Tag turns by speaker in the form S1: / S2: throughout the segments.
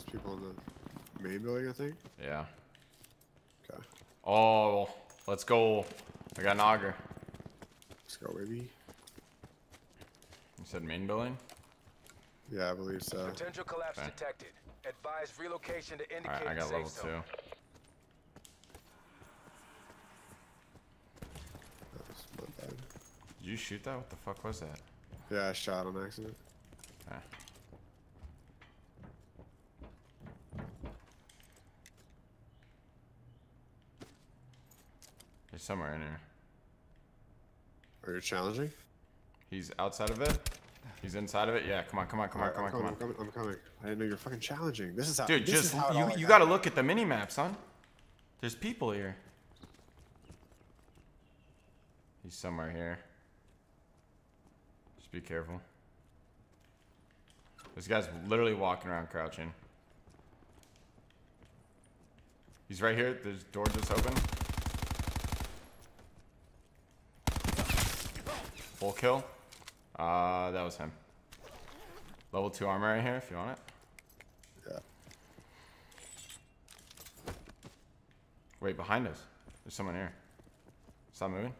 S1: there's people in the main building, I think.
S2: Yeah.
S1: Okay.
S2: Oh, let's go. I got an auger.
S1: Let's go, baby.
S2: You said main building?
S1: Yeah, I believe so.
S3: Potential collapse
S2: Okay.
S3: detected. Advise relocation to
S2: Alright,
S3: indicated
S2: I got level
S3: zone.
S2: two.
S1: That's not bad.
S2: Did you shoot that? What the fuck was that?
S1: Yeah, I shot on accident.
S2: Okay. He's somewhere in here.
S1: Are you challenging?
S2: He's outside of it. He's inside of it. Yeah, come on, come on, come on, come on,
S1: I'm
S2: come on.
S1: coming, I'm coming, I'm coming. I didn't know you're fucking challenging. This is how.
S2: Dude,
S1: this
S2: just
S1: is how
S2: you you
S1: got.
S2: gotta look at the mini map, son. There's people here. He's somewhere here. Just be careful. This guy's literally walking around crouching. He's right here. There's door just open. Full kill. Uh, that was him. Level two armor right here if you want it.
S1: Yeah.
S2: Wait, behind us. There's someone here. Stop moving.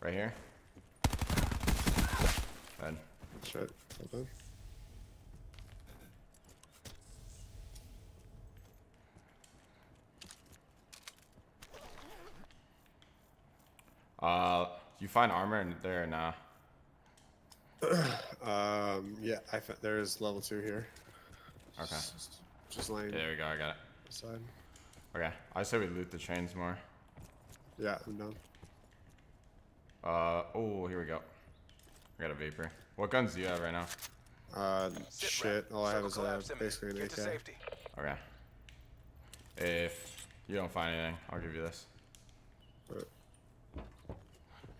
S2: Right here. Dead.
S1: Shit. Hold on.
S2: Uh, you find armor in there now.
S1: Um, yeah, I fa- there is level two here.
S2: Okay.
S1: Just, just laying
S2: Yeah, there we go. I got it.
S1: aside.
S2: Okay. I say we loot the chains more.
S1: Yeah, I'm done.
S2: Uh, oh, here we go. I got a vapor. What guns do you have right now?
S1: Uh,
S3: Sit
S1: shit.
S3: rep.
S1: All I have is uh,
S3: collapse
S1: basically an
S3: Get to
S1: AK.
S2: Okay. If you don't find anything, I'll give you this.
S1: But,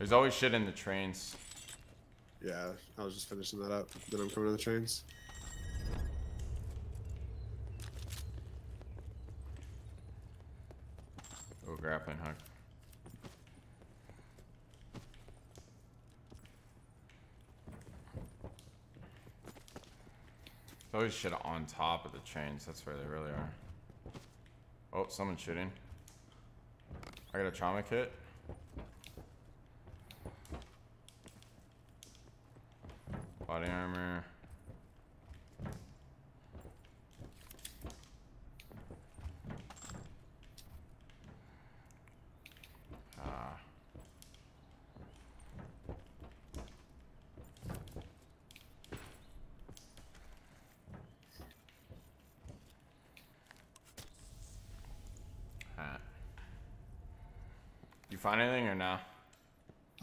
S2: There's always shit in the trains.
S1: yeah, I was just finishing that up. Then I'm coming to the trains.
S2: Oh, grappling hook. There's always shit on top of the trains. That's where they really are. Oh, someone's shooting. I got a trauma kit. Find anything or no?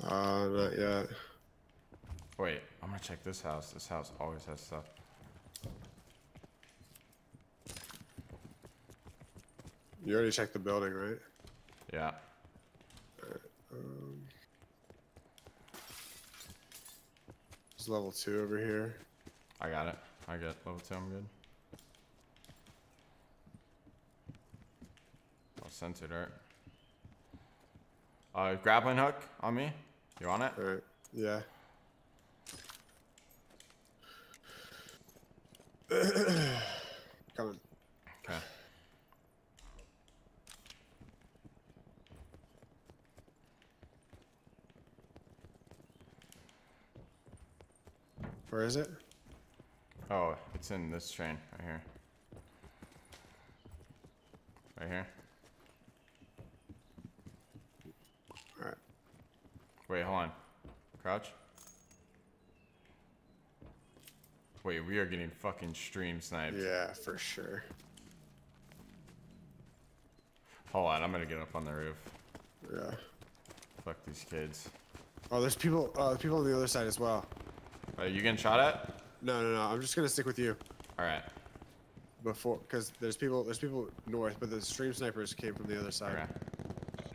S1: Uh, not yet.
S2: Wait, I'm gonna check this house. This house always has stuff.
S1: You already checked the building, right?
S2: Yeah.
S1: Um, there's level two over here.
S2: I got it. I got level two. I'm good. I'll sensor dart. Uh, grappling hook on me. You want it?
S1: All right. Yeah. Coming.
S2: Okay.
S1: Where is it?
S2: Oh, it's in this train right here. Right here.
S1: All right.
S2: Wait, hold on. Crouch. Wait, we are getting fucking stream sniped.
S1: Yeah, for sure.
S2: Hold on, I'm gonna get up on the roof.
S1: Yeah.
S2: Fuck these kids.
S1: Oh, there's people. Uh, people on the other side as well.
S2: Are you getting shot at?
S1: No, no, no. I'm just gonna stick with you
S2: Alright.
S1: before, because there's people. There's people north, but the stream snipers came from the other side.
S2: Okay.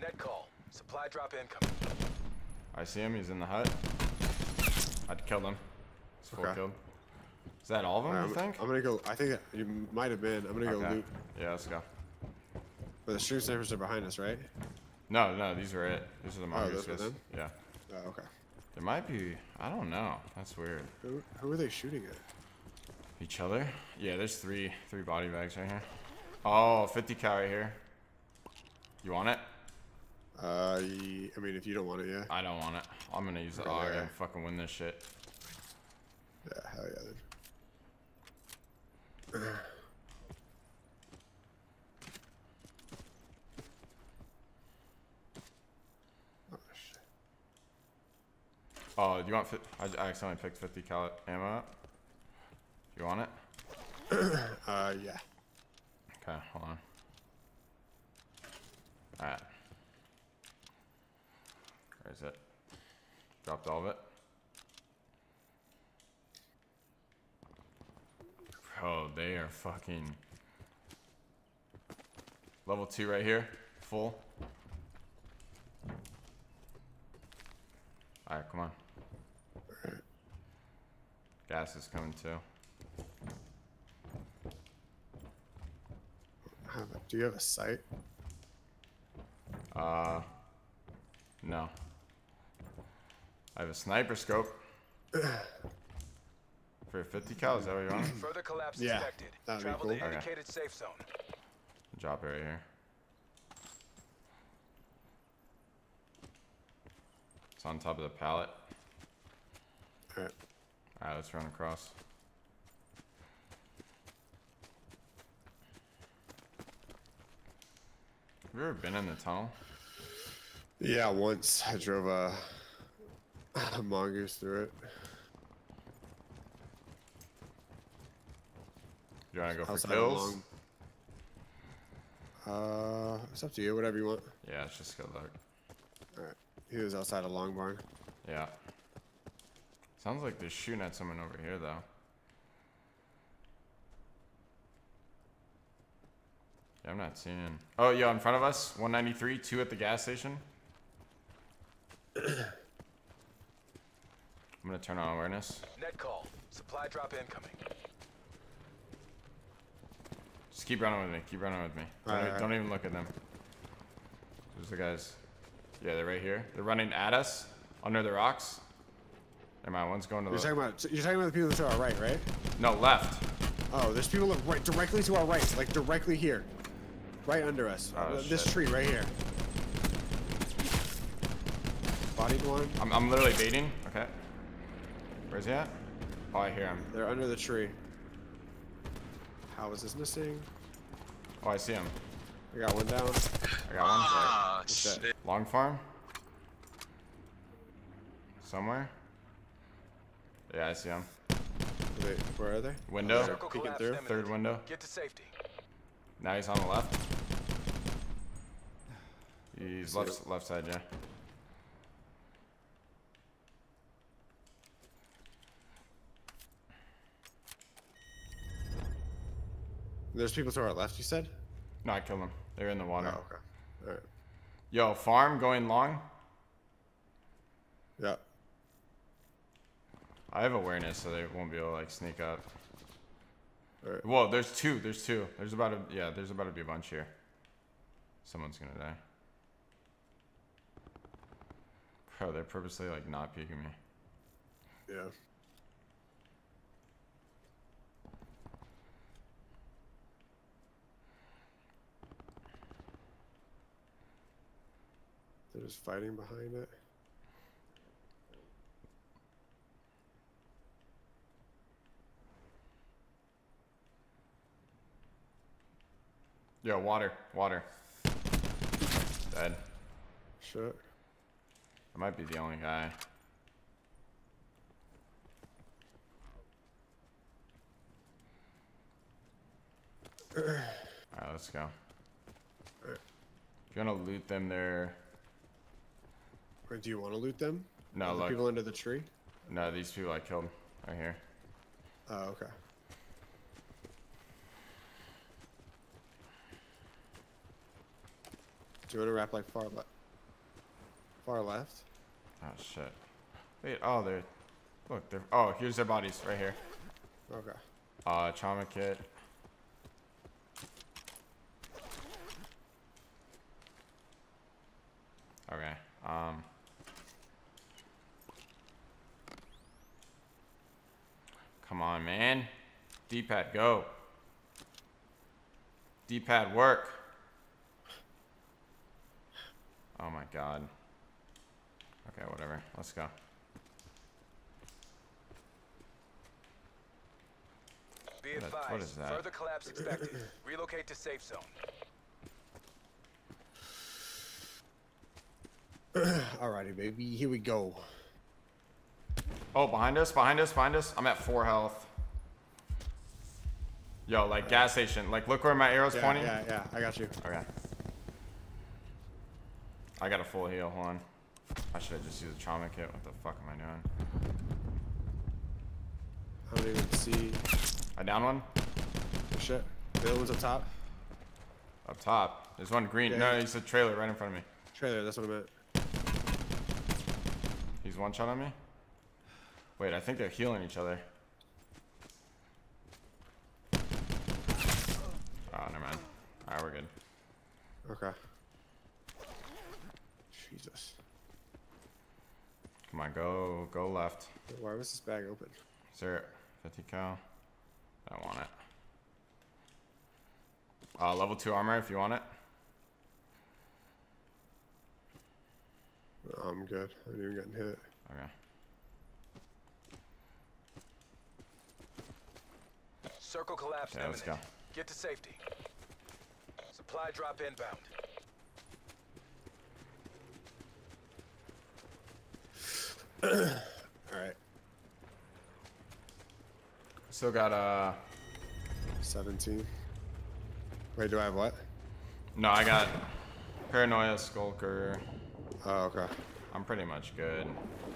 S3: Net call. Supply drop incoming.
S2: I see him, he's in the hut. I'd kill him. He's full
S1: Okay.
S2: killed. Is that all of them,
S1: right,
S2: you think?
S1: I'm gonna go. I think you might have been. I'm gonna go loot.
S2: Yeah, let's go.
S1: But the stream snipers are behind us, right?
S2: No, no, these are it. These are the oh,
S1: those were
S2: mongooses.
S1: them?
S2: Yeah.
S1: Oh, okay.
S2: There might be I don't know. That's weird.
S1: Who, who are they shooting at?
S2: Each other? Yeah, there's three three body bags right here. Oh, 50 cal right here. You want it?
S1: Uh, I mean, if you don't want it, yeah.
S2: I don't want it. I'm gonna use it.
S1: Okay, okay.
S2: gotta fucking win this shit.
S1: Yeah, hell yeah, dude. Oh, shit.
S2: Oh, do you want? I, I accidentally picked 50 cal ammo up. You want it?
S1: Uh, yeah.
S2: Okay, hold on. Alright. Where is it? Dropped all of it. Bro, they are fucking. Level 2 right here. Full. Alright, come on. Gas is coming too.
S1: Do you have a site?
S2: Uh, no. I have a sniper scope. For 50 cal, is that what you want?
S3: Further collapse
S1: Yeah,
S3: expected.
S1: that'd
S3: Travel
S1: cool.
S3: to
S2: Okay.
S3: indicated safe zone.
S2: Drop it right here. It's on top of the pallet.
S1: Alright.
S2: Alright, let's run across. Have you ever been in the tunnel?
S1: Yeah, once I drove a, a mongoose through it.
S2: You wanna go for
S1: Outside
S2: kills?
S1: Uh, it's up to you. Whatever you want.
S2: Yeah, it's just good luck.
S1: Alright. He was outside of Long Barn.
S2: Yeah. Sounds like they're shooting at someone over here, though. Yeah, I'm not seeing. Oh, yeah, in front of us, 193, two at the gas station. I'm gonna turn on awareness.
S3: Net call. Supply drop incoming.
S2: Just keep running with me. Keep running with me. Don't,
S1: Alright,
S2: e- don't even look at them. There's the guys. Yeah, they're right here. They're running at us under the rocks. Never mind. One's going to
S1: You're
S2: the
S1: talking about you're talking about the people to our right, right?
S2: no left.
S1: Oh, there's people look right directly to our right, like directly here, right under us.
S2: Oh,
S1: Uh, this
S2: shit.
S1: tree right here. Bodied one.
S2: I'm, I'm literally baiting. Okay. Where's he at? Oh, I hear him.
S1: They're under the tree. How is this missing?
S2: Oh, I see him.
S1: I got one down.
S2: I got one.
S4: Ah,
S1: What's that?
S4: shit.
S2: Long farm? Somewhere? Yeah, I see him.
S1: Wait, where are they?
S2: Window.
S3: Circle
S1: peeking
S3: collapse
S1: through.
S3: imminent.
S2: Third window.
S3: Get to safety.
S2: Now he's on the left. He's left left side, yeah.
S1: There's people to our left. You said?
S2: No, I killed them. They're in the
S1: Oh,
S2: water.
S1: okay. All right.
S2: Yo, farm going long.
S1: Yeah.
S2: I have awareness, so they won't be able to like sneak up.
S1: All right.
S2: Whoa, there's two. There's two. There's about a yeah. There's about to be a bunch here. Someone's gonna die. Bro, they're purposely like not peeking me.
S1: Yeah. They're just fighting behind it.
S2: Yo, water, water. Dead.
S1: Shit.
S2: I might be the only guy. Alright, let's go. If you wanna loot them there.
S1: Or do you want to loot them?
S2: No, look.
S1: people under the tree?
S2: No, these people I killed right here.
S1: Oh, okay. Do you want to wrap like far left? Far left?
S2: Oh shit. Wait, oh they're look, they're oh here's their bodies right here.
S1: Okay.
S2: Uh trauma kit. Okay. Um Come on, man. D-pad, go. D-pad, work. Oh my god. Okay, whatever. Let's go.
S3: Be advised.
S2: what is that?
S3: Further collapse expected. Relocate to safe zone.
S1: Alrighty, baby. Here we go.
S2: Oh, behind us, behind us, behind us. I'm at four health. Yo, like gas station. Like, look where my arrow's
S1: Yeah,
S2: pointing.
S1: yeah, yeah. I got you.
S2: Okay. I got a full heal. Hold on. I should have just used a trauma kit. What the fuck am I doing?
S1: I don't even see
S2: I down one
S1: shit. The other one's up top.
S2: up top. There's one green.
S1: Yeah.
S2: No, he's a trailer right in front of me.
S1: Trailer. That's what I meant.
S2: He's one shot on me. Wait, I think they're healing each other. Oh, never mind. Alright, we're good.
S1: Okay. Jesus.
S2: Come on, go, go left.
S1: Why was this bag open?
S2: Is there 50 cal? I don't want it. Uh, level 2 armor if you want it.
S1: I'm good. I haven't even gotten hit.
S2: Okay.
S3: Circle collapse
S2: Okay, let's go.
S3: Get to safety. Supply drop inbound.
S1: Alright.
S2: Still got, uh,
S1: 17. Wait, do I have what?
S2: no, I got Paranoia, Skulker.
S1: Oh, okay.
S2: I'm pretty much good.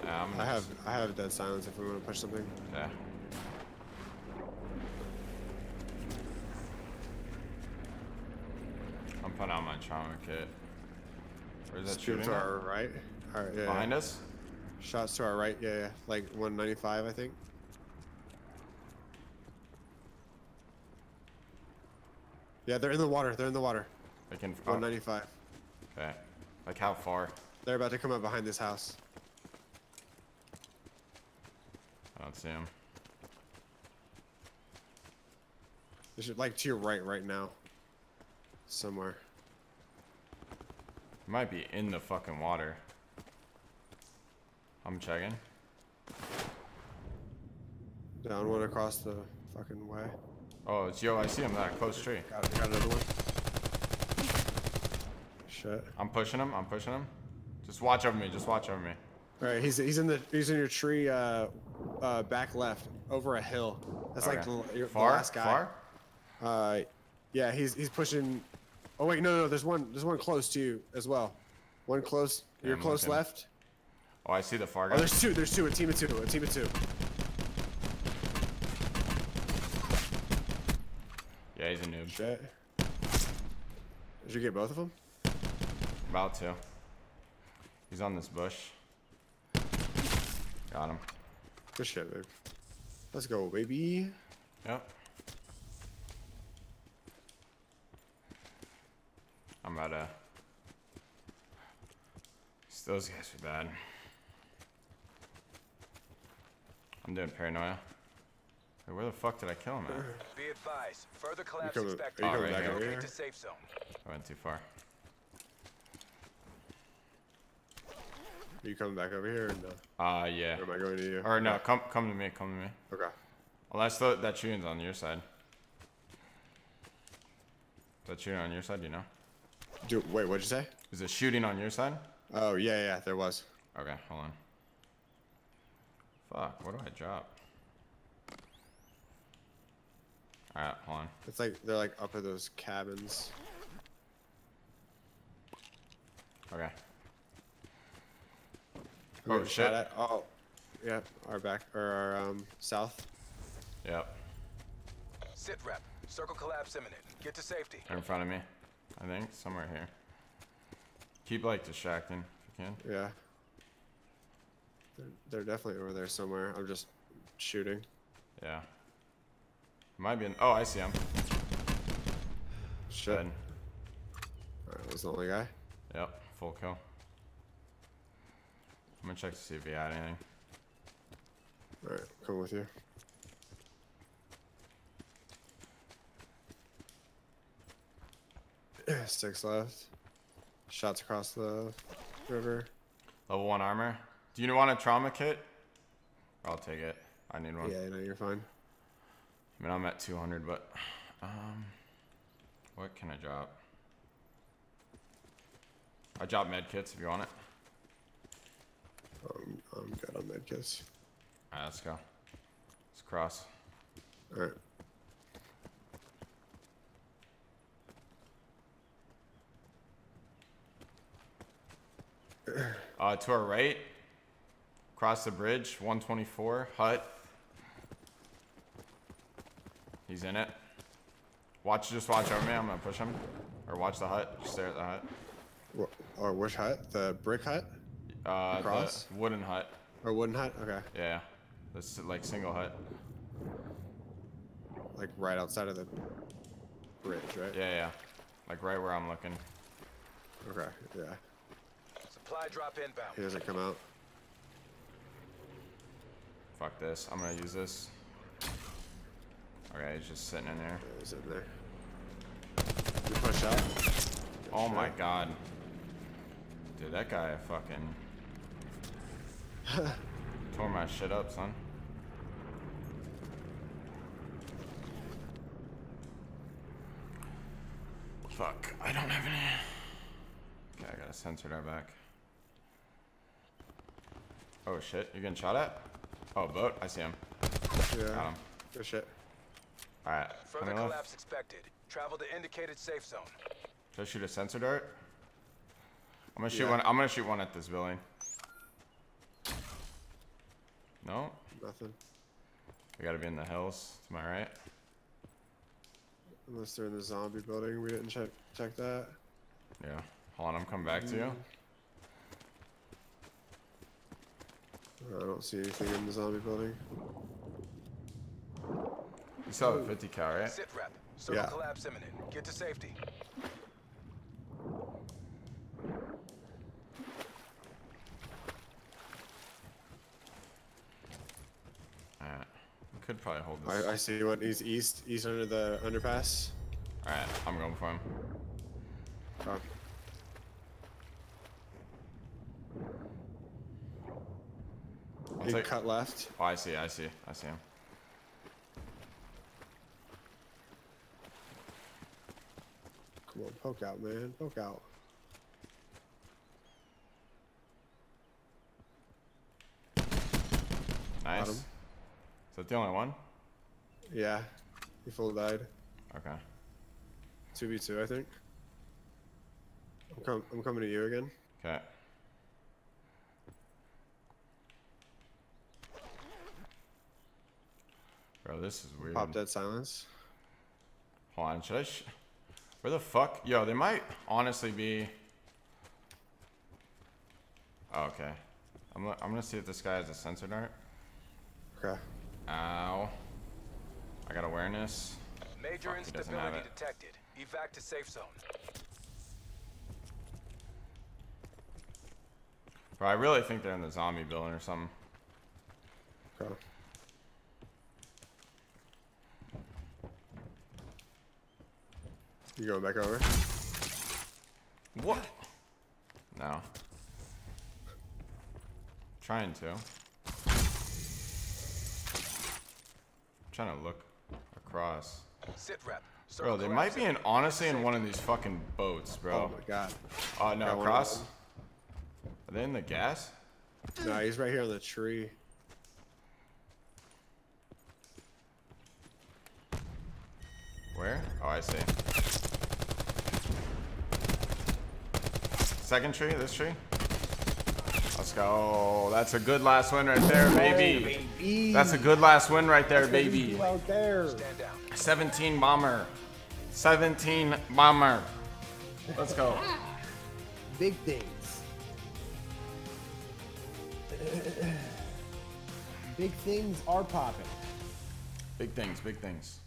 S2: Yeah, I'm
S1: I have
S2: just-
S1: I have dead silence if we want to push something.
S2: yeah. I'm putting on my trauma kit. Where's that shooting?
S1: to our right. Alright, yeah.
S2: Behind
S1: yeah.
S2: us?
S1: Shots to our right, yeah, yeah. Like 195, I think. Yeah, they're in the water. They're in the water.
S2: I can. Oh,
S1: 195.
S2: okay. Like how far?
S1: They're about to come up behind this house.
S2: I don't see him.
S1: They should like to your right right now. Somewhere.
S2: Might be in the fucking water. I'm checking.
S1: Down one across the fucking way.
S2: Oh, it's yo. I see him that close tree.
S1: Got, got another one. Shit.
S2: I'm pushing him. I'm pushing him. Just watch over me. Just watch over me.
S1: All right, he's he's in the he's in your tree, uh, uh, back left, over a hill. That's like the, your, the last guy.
S2: Far.
S1: Uh, yeah, he's he's pushing. Oh wait, no, no. There's one. There's one close to you as well. One close.
S2: Yeah,
S1: You're
S2: I'm
S1: close
S2: looking.
S1: left.
S2: Oh, I see the far
S1: oh,
S2: guy.
S1: Oh, there's two. There's two. A team of two. A team of two.
S2: Yeah, he's a noob.
S1: Shit. Did you get both of them?
S2: About to. He's on this bush. Got him.
S1: Good shit, babe. Let's go, baby.
S2: Yep. I'm about to. Those guys are bad. I'm doing paranoia. Wait, where the fuck did I kill him at?
S3: Be advised. Further collapse
S1: coming-
S3: expected.
S1: are you
S2: coming back
S1: here?
S3: to safe zone.
S2: I went too far.
S1: Are you coming back over here? Or no?
S2: Uh, yeah.
S1: Or am I going to you?
S2: Or no, come come to me, come to me.
S1: Okay.
S2: Well, that's the, that shooting's on your side. Is that shooting on your side, you know?
S1: Do, wait, what'd you say?
S2: Is it shooting on your side?
S1: Oh yeah, yeah, there was.
S2: Okay, hold on. Fuck, what do I drop? Alright, hold on.
S1: It's like they're like up at those cabins.
S2: Okay.
S1: We
S2: Oh,
S1: got
S2: shit.
S1: at- Oh, yeah, our back or our um south.
S2: Yep,
S3: Sit rep. Circle collapse imminent. Get to safety.
S2: they're in front of me. I think, somewhere here. Keep, like, distracting if you can.
S1: Yeah. They're, they're definitely over there somewhere. I'm just shooting.
S2: Yeah. Might be in- oh, I see him.
S1: Shit.
S2: Dead.
S1: Alright, was the only guy.
S2: Yep, full kill. I'm gonna check to see if he had anything.
S1: Alright, come with you. Six left. Shots across the river.
S2: Level one armor. Do you want a trauma kit? I'll take it. I need one.
S1: Yeah, no, you're fine.
S2: I mean, I'm at 200, but um, what can I drop? I drop med kits if you want it.
S1: Um, I'm good on medkits.
S2: Alright, let's go. Let's cross.
S1: Alright.
S2: Uh, to our right, cross the bridge, 124 hut. He's in it. Watch, just watch over me. I'm gonna push him, or watch the hut. Just stare at the hut.
S1: Or which hut? The brick hut?
S2: Uh,
S1: Cross?
S2: the wooden hut.
S1: Or wooden hut? Okay.
S2: Yeah, this like single hut.
S1: Like right outside of the bridge, right?
S2: Yeah, yeah, like right where I'm looking.
S1: Okay, yeah.
S3: Supply drop inbound.
S1: He doesn't come out.
S2: Fuck this. I'm gonna use this. Okay, he's just sitting in there.
S1: He's in there. You push out.
S2: Oh my god. Dude, that guy fucking tore my shit up, son. Fuck, I don't have any. Okay, I got a sensor there back. Oh shit, you're getting shot at? Oh, boat, I see him. Got
S1: Yeah.
S2: him.
S1: Good shit.
S2: Alright,
S3: Further
S2: coming left.
S3: collapse expected. Travel to indicated safe zone.
S2: Should I shoot a sensor dart? I'm gonna shoot one. I'm gonna shoot one at this building. No,
S1: Nothing.
S2: we gotta be in the hills to my right.
S1: Unless they're in the zombie building. We didn't check check that.
S2: Yeah. Hold on, I'm coming back to you. Mm.
S1: I don't see anything in the zombie building.
S2: You saw have a 50 cal, right?
S3: Sit rep. Circle
S1: Yeah.
S3: collapse imminent. Get to safety.
S2: Alright. We could probably hold this.
S1: I, I see what He's east, east under the underpass.
S2: Alright, I'm going for him.
S1: Oh,
S2: I'll take-
S1: cut left.
S2: Oh, I see, I see, I see him.
S1: Come on, poke out, man. Poke out.
S2: Nice.
S1: him.
S2: Is that the only one?
S1: Yeah. He full died.
S2: Okay.
S1: 2v2, I think. I'm, com- I'm coming to you again.
S2: Okay. Bro, this is weird.
S1: Pop dead silence.
S2: Hold on, should I? Sh- Where the fuck? Yo, they might honestly be. Oh, okay. I'm, gonna- I'm gonna see if this guy has a sensor dart.
S1: Okay.
S2: Ow. I got awareness.
S3: Major
S2: Fuck, he have
S3: instability
S2: it.
S3: detected. Evac to safe zone.
S2: Bro, I really think they're in the zombie building or something.
S1: Okay. You going back over?
S2: What? No. Trying to. trying to look across.
S3: Sit rep.
S2: Bro,
S3: Circle
S2: they might be in
S3: imminent.
S2: honestly in one of these fucking boats, bro.
S1: Oh my god.
S2: Oh, no,
S1: Got one
S2: across.
S1: of
S2: Are they in the gas?
S1: No, he's right here on the tree.
S2: Where? Oh, I see. Second tree, this tree. Let's go. That's a good last win right there, baby. That's a good last win right there, baby.
S1: out there.
S3: Stand down.
S2: 17 bomber. 17 bomber. Let's go.
S1: Big things.
S4: Big things are popping.
S2: Big things, big things.